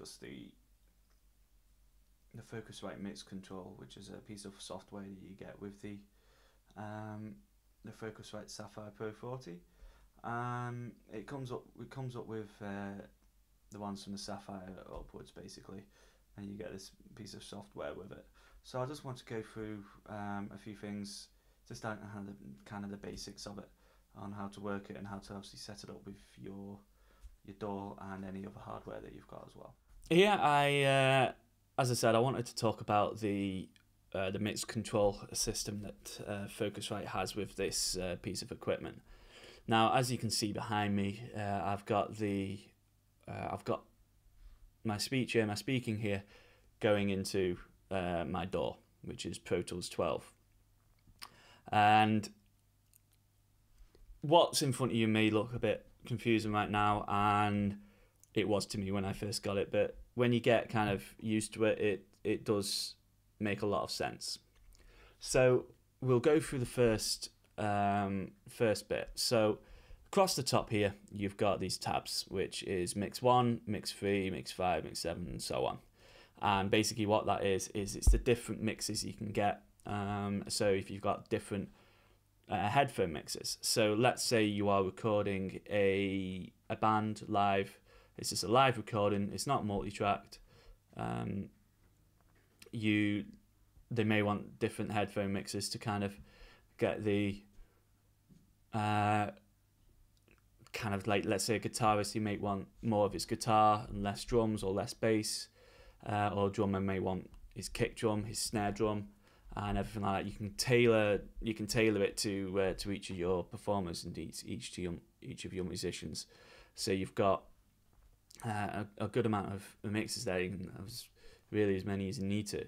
discuss the the Focusrite Mix Control, which is a piece of software that you get with the um, the Focusrite Saffire Pro 40. Um, it comes up it comes up with uh, the ones from the Sapphire upwards basically, and you get this piece of software with it. So I just want to go through um, a few things, just kind of the, kind of the basics of it, on how to work it and how to obviously set it up with your your DAW and any other hardware that you've got as well. Yeah, I uh, as I said, I wanted to talk about the uh, the mix control system that uh, Focusrite has with this uh, piece of equipment. Now, as you can see behind me, uh, I've got the uh, I've got my speech here, my speaking here, going into uh, my DAW, which is Pro Tools 12. And what's in front of you may look a bit confusing right now, and it was to me when I first got it. But when you get kind of used to it, it it does make a lot of sense. So we'll go through the first um, first bit. So across the top here, you've got these tabs, which is mix one, mix three, mix five, mix seven, and so on. And basically, what that is is it's the different mixes you can get. Um, so if you've got different uh, headphone mixes. So let's say you are recording a a band live. It's just a live recording. It's not multi-tracked. Um, you they may want different headphone mixes to kind of get the uh, kind of like let's say a guitarist you may want more of his guitar and less drums or less bass uh, or drummer may want his kick drum his snare drum and everything like that you can tailor you can tailor it to uh, to each of your performers and each each to your, each of your musicians so you've got a, a good amount of mixes there you really as many as you need to.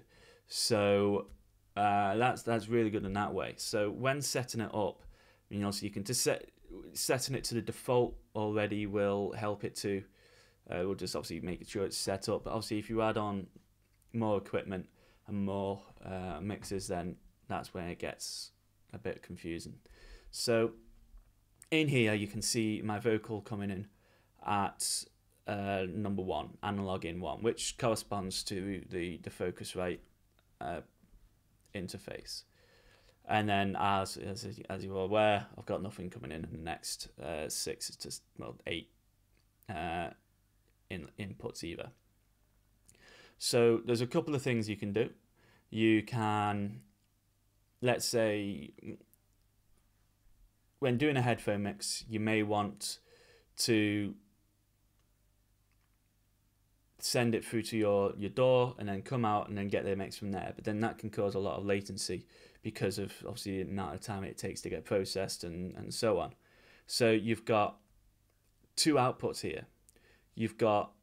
So uh, that's that's really good in that way. So when setting it up you know so you can just set setting it to the default already will help it to uh, we'll just obviously make sure it's set up. But obviously if you add on more equipment and more uh, mixes, then that's where it gets a bit confusing. So in here, you can see my vocal coming in at uh, number one, analog in one, which corresponds to the, the Focusrite uh, interface. And then, as, as as you're aware, I've got nothing coming in in the next uh, six to well eight uh, in inputs either. So there's a couple of things you can do. You can, let's say, when doing a headphone mix, you may want to send it through to your, your DAW and then come out and then get the mix from there. But then that can cause a lot of latency because of obviously the amount of time it takes to get processed and, and so on. So you've got two outputs here. You've got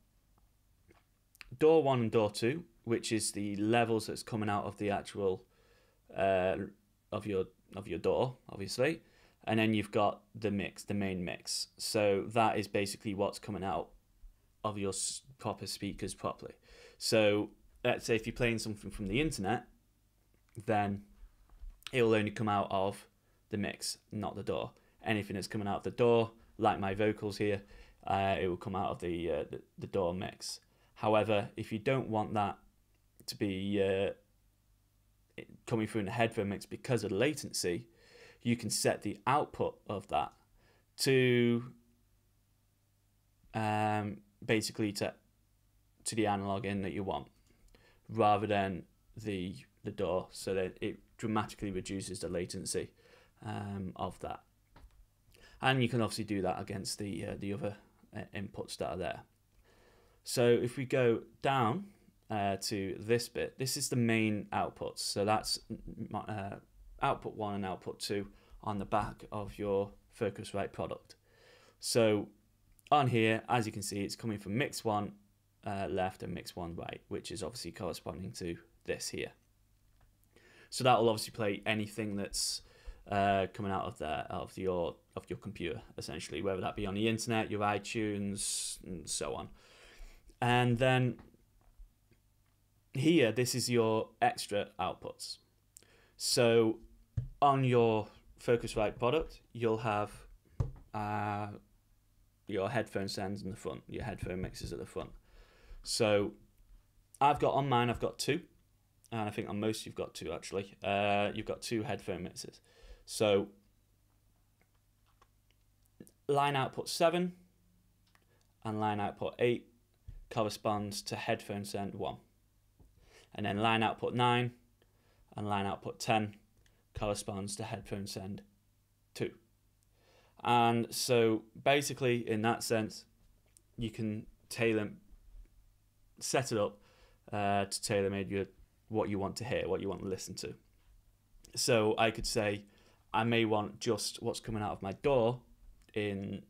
DAW 1 and DAW 2, which is the levels that's coming out of the actual uh, of your of your DAW, obviously. And then you've got the mix, the main mix. So that is basically what's coming out of your proper speakers properly. So let's say if you're playing something from the internet, then it will only come out of the mix, not the DAW. Anything that's coming out of the DAW, like my vocals here, uh, it will come out of the, uh, the the DAW mix. However, if you don't want that to be uh, coming through in a headphone mix because of the latency, you can set the output of that to um, basically to to the analog in that you want, rather than the the DAW, so that it dramatically reduces the latency um, of that. And you can obviously do that against the uh, the other uh, inputs that are there. So if we go down uh, to this bit, this is the main outputs. So that's uh, output one and output two on the back of your Focusrite product. So on here, as you can see, it's coming from mix one uh, left and mix one right, which is obviously corresponding to this here. So that will obviously play anything that's uh, coming out of there of your of your computer, essentially, whether that be on the internet, your iTunes, and so on. And then here, this is your extra outputs. So on your Focusrite product, you'll have uh, your headphone stands in the front, your headphone mixers at the front. So I've got on mine, I've got two, and I think on most you've got two actually. Uh, you've got two headphone mixes. So line output seven and line output eight corresponds to headphone send one, and then line output nine and line output ten corresponds to headphone send two. And so basically, in that sense, you can tailor, set it up uh, to tailor made your what you want to hear, what you want to listen to. So I could say, I may want just what's coming out of my DAW in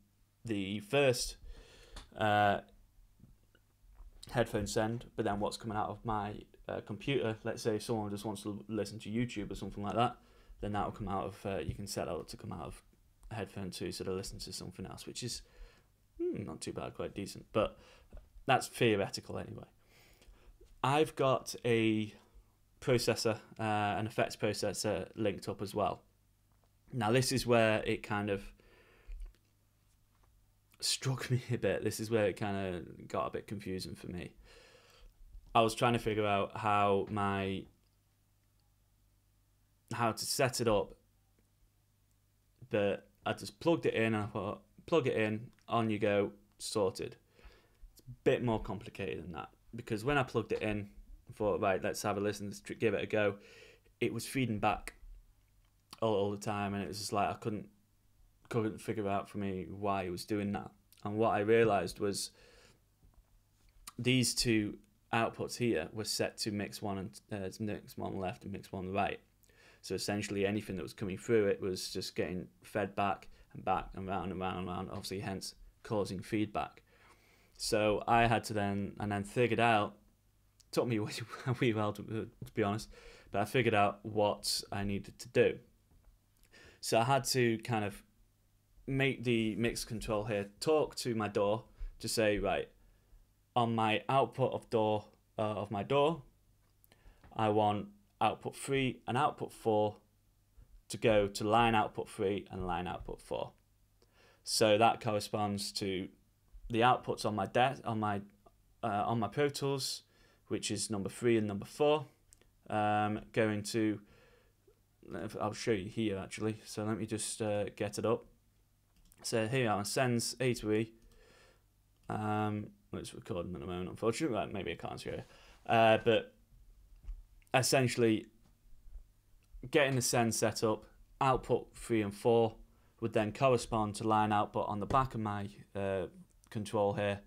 the first uh, headphone send, but then what's coming out of my uh, computer. Let's say someone just wants to listen to YouTube or something like that, then that will come out of. Uh, you can set that up to come out of headphone two, so they listen to something else, which is hmm, not too bad, quite decent. But that's theoretical anyway. I've got a processor, uh, an effects processor linked up as well. Now, this is where it kind of struck me a bit. This is where it kind of got a bit confusing for me. I was trying to figure out how my how to set it up, but I just plugged it in and I thought, plug it in, on you go, sorted. Bit more complicated than that because when I plugged it in, I thought, right, let's have a listen, let's give it a go. It was feeding back all, all the time, and it was just like I couldn't couldn't figure out for me why it was doing that. And what I realized was these two outputs here were set to mix one and uh, mix one left and mix one right. So essentially, anything that was coming through it was just getting fed back and back and round and round and round. Obviously, hence causing feedback. So I had to then and then figured out. Took me a wee while to, to be honest, but I figured out what I needed to do. So I had to kind of make the mix control here talk to my DAW to say right on my output of DAW uh, of my DAW. I want output 3 and output 4 to go to line output 3 and line output 4 so that corresponds to the outputs on my de- on my uh, on my Pro Tools which is number 3 and number 4 um, going to I'll show you here actually so let me just uh, get it up so here we are, sends A to E. Um, it's recording at the moment, unfortunately. Well, maybe I can't show you. Uh, but essentially, getting the send set up, output 3 and 4 would then correspond to line output on the back of my uh, control here.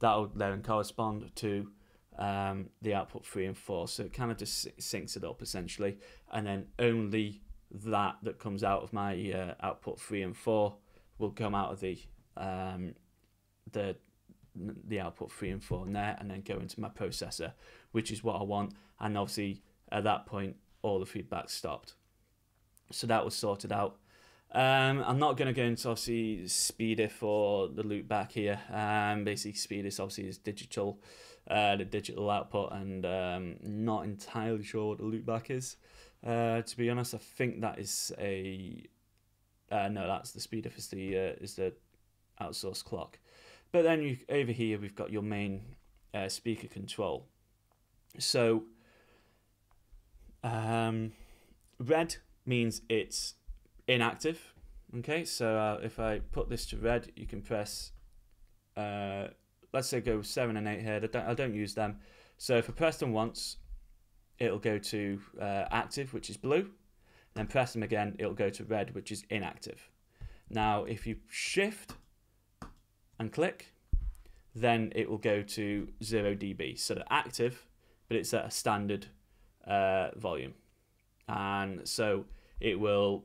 that will then correspond to um, the output 3 and 4. So it kind of just syncs it up essentially. And then only that that comes out of my uh, output 3 and 4 will come out of the um, the the output three and four in there, and then go into my processor, which is what I want. And obviously, at that point, all the feedback stopped. So that was sorted out. Um, I'm not going to go into obviously S/PDIF or the loop back here. Um, basically, S/PDIF obviously is digital, uh, the digital output, and um, not entirely sure what the loop back is. Uh, to be honest, I think that is a uh, no, that's the S/PDIF is the uh, is the outsourced clock. But then you over here we've got your main uh, speaker control. So um, red means it's inactive. Okay, so uh, if I put this to red, you can press. Uh, let's say go seven and eight here. I don't, I don't use them. So if I press them once, it'll go to uh, active, which is blue then press them again, it'll go to red, which is inactive. Now, if you shift and click, then it will go to 0 dB. So they're active, but it's at a standard uh, volume. And so it will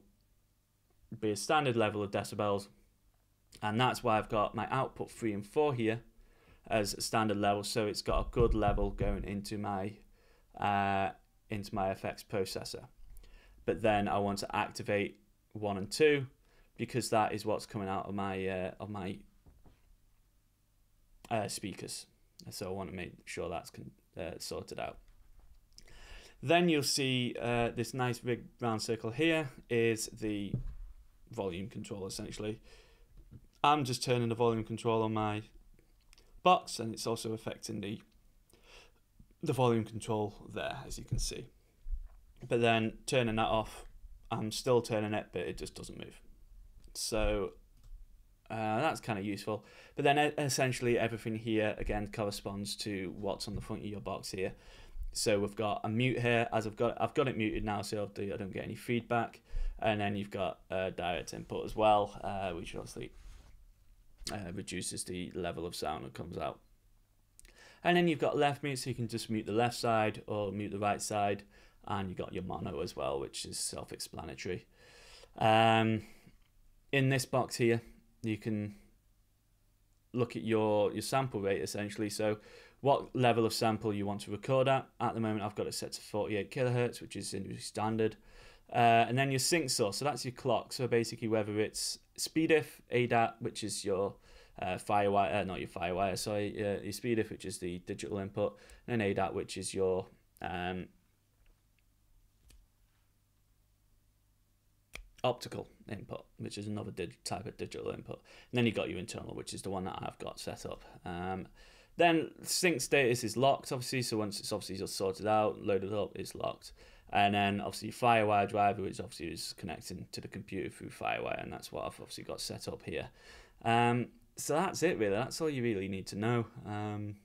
be a standard level of decibels. And that's why I've got my output 3 and 4 here as a standard level. So it's got a good level going into my uh, into my FX processor but then I want to activate one and two because that is what's coming out of my uh, of my uh, speakers. So I want to make sure that's uh, sorted out. Then you'll see uh, this nice big round circle here is the volume control essentially. I'm just turning the volume control on my box and it's also affecting the the volume control there, as you can see. But then turning that off, I'm still turning it, but it just doesn't move. So uh, that's kind of useful. But then essentially everything here again corresponds to what's on the front of your box here. So we've got a mute here, as I've got I've got it muted now, so I don't get any feedback. And then you've got a direct input as well, uh, which obviously uh, reduces the level of sound that comes out. And then you've got left mute, so you can just mute the left side or mute the right side. And you've got your mono as well, which is self-explanatory. Um, in this box here, you can look at your, your sample rate essentially. So what level of sample you want to record at. At the moment, I've got it set to 48 kilohertz, which is industry standard. Uh, and then your sync source, so that's your clock. So basically, whether it's S/PDIF, ADAT, which is your uh, FireWire, uh, not your FireWire, sorry, uh, your S/PDIF, which is the digital input, and then ADAT, which is your um, optical input, which is another type of digital input. And then you got your internal, which is the one that I've got set up. Um, then sync status is locked, obviously. So once it's obviously sorted out, loaded up, it's locked. And then obviously FireWire driver, which obviously is connecting to the computer through FireWire, and that's what I've obviously got set up here. Um, so that's it really. That's all you really need to know. Um,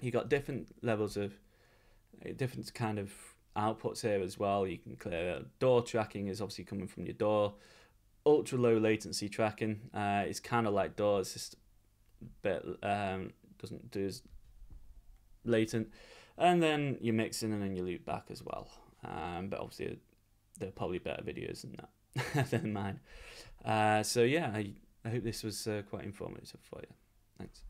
you got different levels of different kind of outputs here as well. You can clear DAW tracking is obviously coming from your DAW. Ultra low latency tracking uh, is kind of like. It's just a bit um, doesn't do as latent. And then you're mixing and then you loop back as well. Um, but obviously, there are probably better videos than that than mine. Uh, so yeah, I, I hope this was uh, quite informative for you. Thanks.